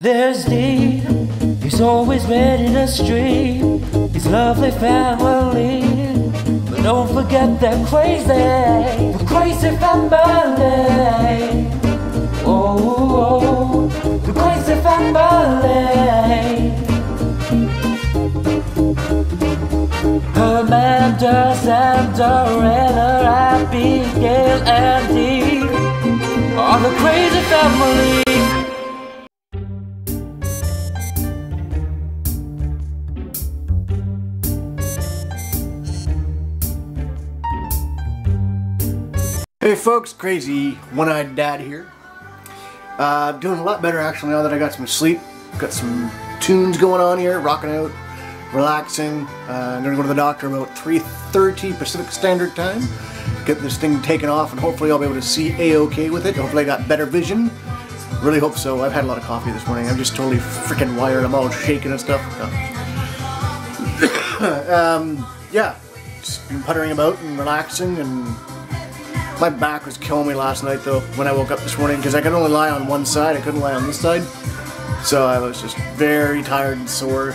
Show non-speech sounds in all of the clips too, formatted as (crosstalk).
There's Dean, he's always ready to stream his lovely family. But don't forget that crazy, the crazy family. Oh, oh, the crazy family. Amanda, Xander, Ella, Abigail, and Dean are the crazy family. Hey folks, crazy one-eyed dad here. Uh, doing a lot better actually now that I got some sleep. Got some tunes going on here, rocking out, relaxing. Uh, I'm gonna go to the doctor about 3.30 Pacific Standard Time. Get this thing taken off and hopefully I'll be able to see A-OK with it. Hopefully I got better vision. Really hope so. I've had a lot of coffee this morning. I'm just totally freaking wired. I'm all shaking and stuff. (coughs) um, yeah, just been puttering about and relaxing and my back was killing me last night though when I woke up this morning because I could only lie on one side. I couldn't lie on this side. So I was just very tired and sore.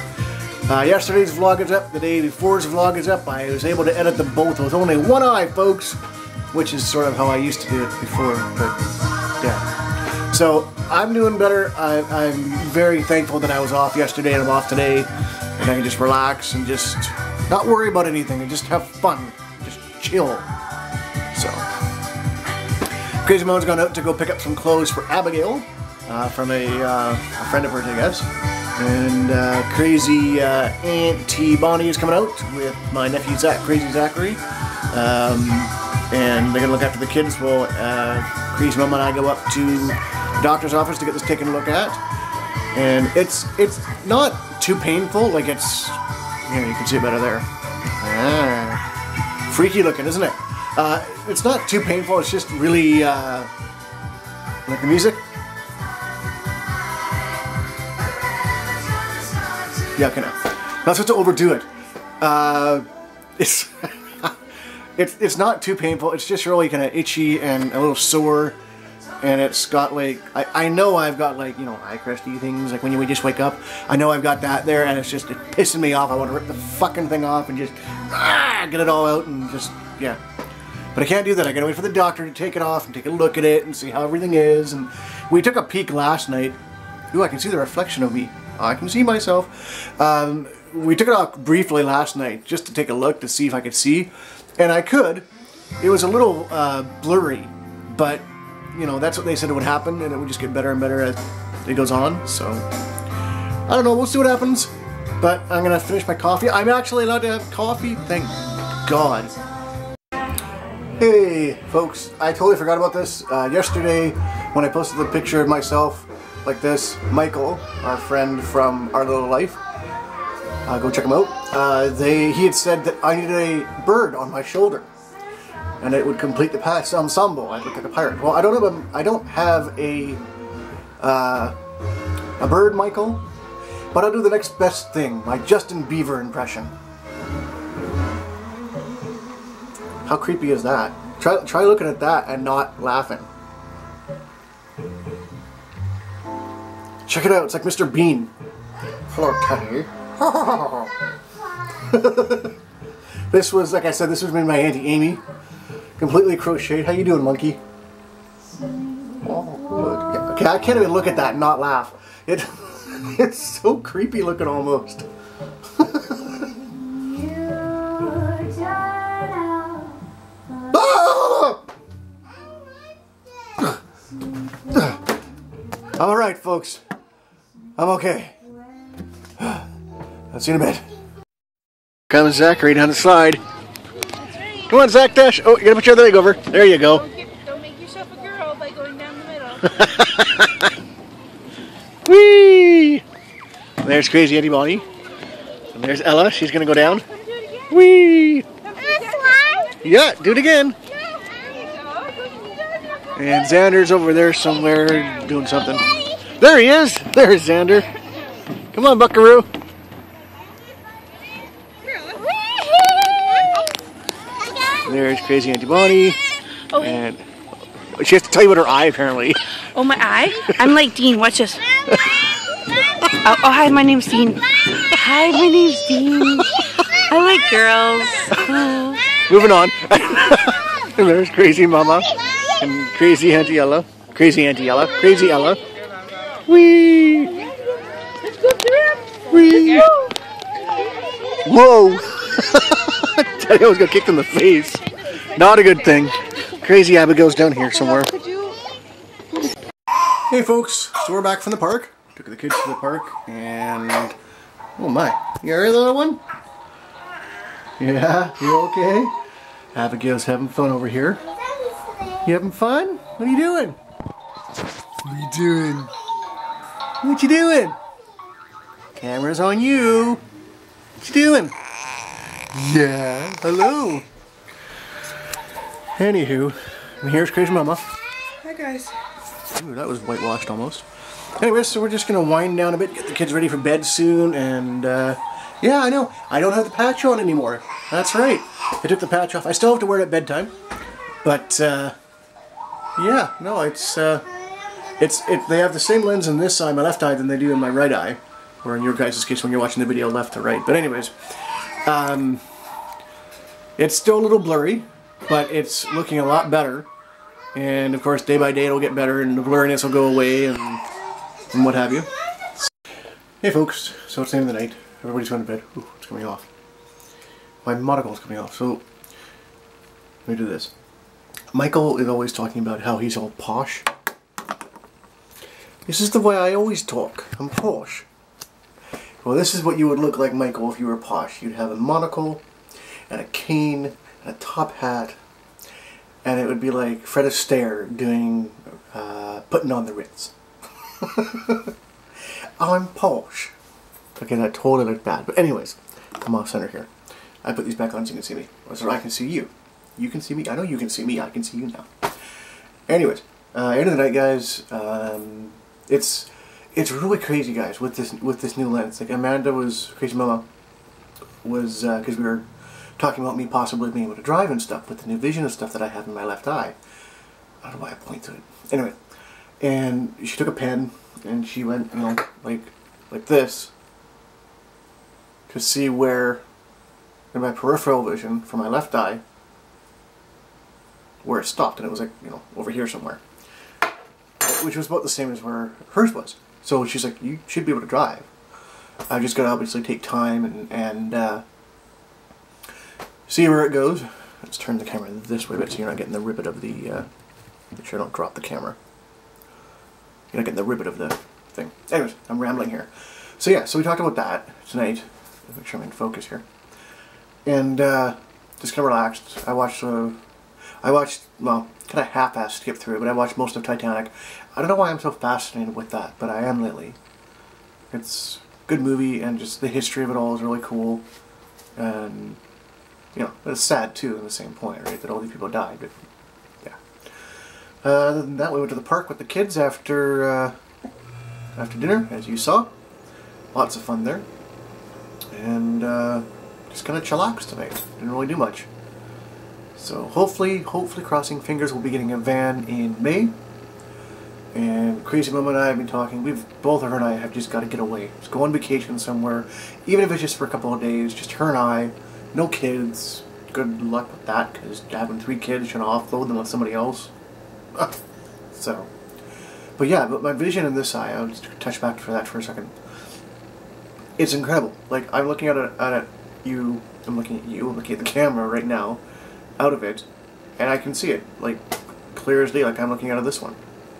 Uh, yesterday's vlog is up. The day before's vlog is up. I was able to edit them both with only one eye, folks. Which is sort of how I used to do it before. But yeah. So I'm doing better. I, I'm very thankful that I was off yesterday and I'm off today. And I can just relax and just not worry about anything and just have fun. Just chill. Crazy Mo's gone out to go pick up some clothes for Abigail uh, from a, uh, a friend of hers, I guess. And uh, Crazy uh, Aunt Bonnie is coming out with my nephew Zach, Crazy Zachary. Um, and they're gonna look after the kids while uh, Crazy Mom and I go up to the doctor's office to get this taken a look at. And it's it's not too painful, like it's here you can see it better there. Ah, freaky looking, isn't it? Uh, it's not too painful. It's just really uh, like the music. Yeah, okay, now. Not supposed to overdo it. Uh, it's (laughs) it's it's not too painful. It's just really kind of itchy and a little sore, and it's got like I I know I've got like you know eye crusty things like when you we just wake up. I know I've got that there, and it's just it's pissing me off. I want to rip the fucking thing off and just ah, get it all out and just yeah. But I can't do that. I gotta wait for the doctor to take it off and take a look at it and see how everything is. And we took a peek last night. Ooh, I can see the reflection of me. I can see myself. Um, we took it off briefly last night just to take a look to see if I could see. And I could. It was a little uh, blurry, but you know, that's what they said it would happen and it would just get better and better as it goes on. So, I don't know. We'll see what happens. But I'm gonna finish my coffee. I'm actually allowed to have coffee. Thank God. Hey folks, I totally forgot about this. Uh, yesterday when I posted the picture of myself like this, Michael, our friend from Our Little Life, uh, go check him out, uh, they, he had said that I needed a bird on my shoulder and it would complete the patch ensemble. I'd look like a pirate. Well, I don't have a, I don't have a, uh, a bird, Michael, but I'll do the next best thing, my Justin Beaver impression. How creepy is that? Try, try looking at that and not laughing. Check it out, it's like Mr. Bean. Hello, Teddy. (laughs) this was, like I said, this was made by Auntie Amy. Completely crocheted. How you doing, monkey? Oh, good. Okay, I can't even look at that and not laugh. It, (laughs) it's so creepy looking almost. All right, folks. I'm okay. I'll see you in a bit. Coming Zachary down the slide. Come on, Zach Dash. Oh, you gotta put your other leg over. There you go. Don't, get, don't make yourself a girl by going down the middle. (laughs) Whee! There's Crazy Auntie Bonnie. And there's Ella. She's gonna go down. Whee! Yeah, do it again. And Xander's over there somewhere doing something. There he is. There's Xander. Come on, Buckaroo. There's Crazy Auntie Bonnie. Oh. And she has to tell you about her eye, apparently. Oh, my eye? I'm like Dean. Watch this. Oh, oh, hi, my name's Dean. Hi, my name's Dean. I like girls. Oh. Moving on. and (laughs) there's Crazy Mama Crazy Auntie Ella. Crazy Auntie Ella. Crazy Ella. Wee! Wee! Whoa! (laughs) Daddy almost got kicked in the face. Not a good thing. Crazy Abigail's down here somewhere. Hey folks, so we're back from the park. Took the kids to the park and oh my, you alright little one? Yeah, you okay? Abigail's having fun over here. You having fun? What are you doing? What are you doing? What you doing? Camera's on you. What you doing? Yeah, hello. Anywho, and here's Crazy Mama. Hi, guys. Ooh, that was whitewashed almost. Anyways, so we're just gonna wind down a bit, get the kids ready for bed soon, and uh, yeah, I know, I don't have the patch on anymore. That's right. I took the patch off. I still have to wear it at bedtime, but uh, yeah, no, it's uh, it's it. They have the same lens in this eye, my left eye, than they do in my right eye, or in your guys' case when you're watching the video left to right. But anyways, um, it's still a little blurry, but it's looking a lot better. And of course, day by day it'll get better, and the blurriness will go away, and and what have you. Hey folks, so it's the end of the night. Everybody's going to bed. Ooh, it's coming off. My monocle's coming off, so let me do this. Michael is always talking about how he's all posh. This is the way I always talk. I'm posh. Well, this is what you would look like, Michael, if you were posh. You'd have a monocle, and a cane, and a top hat, and it would be like Fred Astaire doing, uh, putting on the Ritz. (laughs) I'm posh. Okay, that totally looked bad. But anyways, I'm off center here. I put these back on so you can see me. So I can see you. You can see me. I know you can see me. I can see you now. Anyways, uh, end of the night, guys. Um, it's it's really crazy, guys, with this with this new lens. Like Amanda was crazy, mama was because we were talking about me possibly being able to drive and stuff with the new vision and stuff that I have in my left eye. I don't know why I point to it. Anyway, and she took a pen and she went, you know, like like this to see where in my peripheral vision for my left eye where it stopped and it was like you know over here somewhere. Which was about the same as where hers was. So she's like you should be able to drive. I just gotta obviously take time and, and uh, see where it goes. Let's turn the camera this way a bit so you're not getting the ribbit of the uh, make sure I don't drop the camera. You're not getting the ribbit of the thing. Anyways I'm rambling here. So yeah so we talked about that tonight. Make sure I'm in focus here. And uh, just kind of relaxed. I watched, uh, I watched, well, kind of half-assed skip through, but I watched most of Titanic. I don't know why I'm so fascinated with that, but I am lately. It's a good movie, and just the history of it all is really cool, and you know, it's sad too. In the same point, right? That all these people died, but yeah. Uh, other than that, we went to the park with the kids after uh, after dinner, as you saw. Lots of fun there, and. Uh, just kind of chillax tonight. Didn't really do much. So hopefully, hopefully, crossing fingers, we'll be getting a van in May. And Crazy Mama and I have been talking. We've both of her and I have just got to get away. Just go on vacation somewhere, even if it's just for a couple of days. Just her and I, no kids. Good luck with that, because having three kids, trying to offload them on somebody else. (laughs) so, but yeah, but my vision in this eye, I'll just touch back for that for a second. It's incredible. Like I'm looking at it, at it you, I'm looking at you, I'm looking at the camera right now, out of it, and I can see it, like, clear as day, like I'm looking out of this one.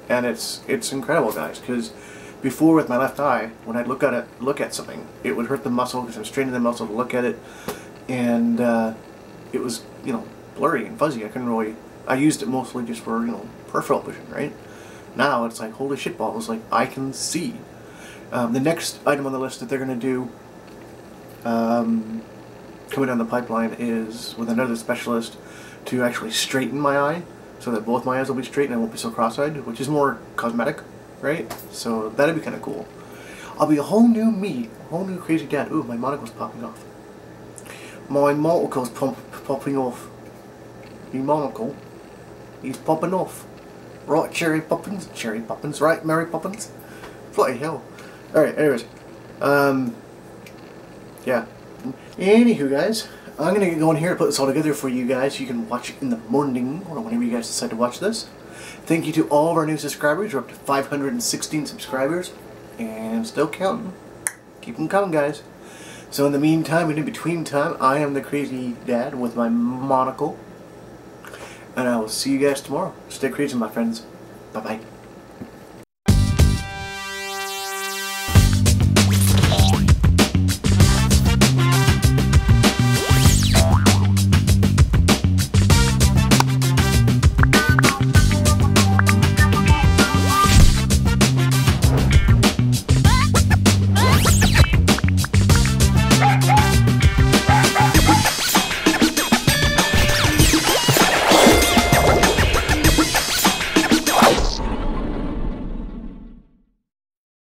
And it's, it's incredible, guys, because before with my left eye, when I'd look at it, look at something, it would hurt the muscle, because I'm straining the muscle to look at it, and, uh, it was, you know, blurry and fuzzy, I couldn't really, I used it mostly just for, you know, peripheral vision, right? Now it's like, holy shit balls, like, I can see. Um, the next item on the list that they're going to do um, coming down the pipeline is with another specialist to actually straighten my eye so that both my eyes will be straight and I won't be so cross-eyed, which is more cosmetic, right? So that'd be kind of cool. I'll be a whole new me, a whole new crazy dad. Ooh, my monocle's popping off. My monocle's pop popping off. My monocle, he's popping off. Right, Cherry Poppins, Cherry Poppins, right, Mary Poppins? Bloody hell. Alright, anyways, Um, yeah. Anywho, guys, I'm gonna get going here and put this all together for you guys. You can watch it in the morning or whenever you guys decide to watch this. Thank you to all of our new subscribers. We're up to 516 subscribers and still counting. Keep them coming, guys. So in the meantime and in between time, I am the crazy dad with my monocle. And I will see you guys tomorrow. Stay crazy, my friends. Bye-bye.